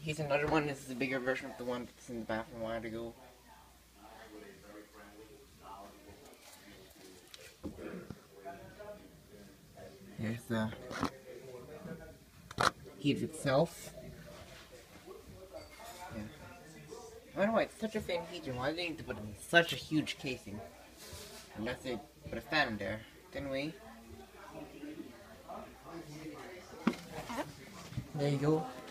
Here's another one. This is the bigger version of the one that's in the bathroom a while ago. Here's the heat itself. Yeah. I don't know why it's such a thin heater. Why do they need to put in such a huge casing? Unless they put a fan in there, didn't we? There you go.